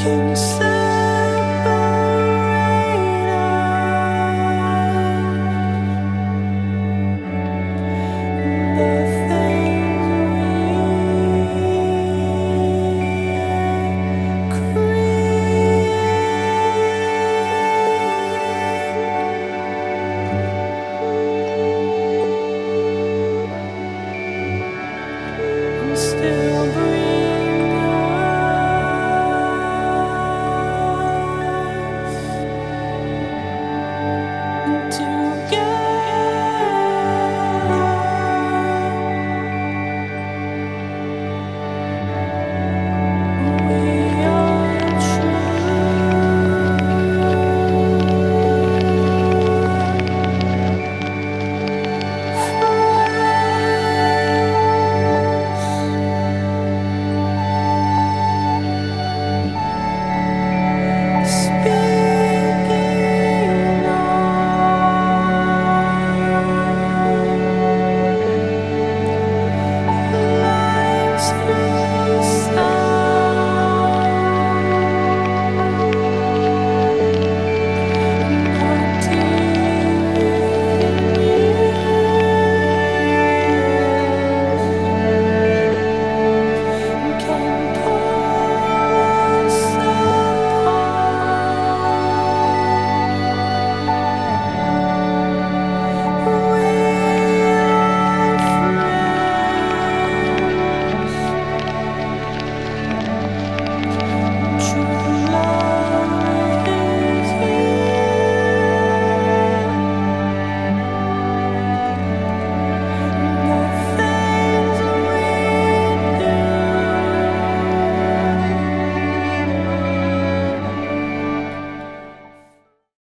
can say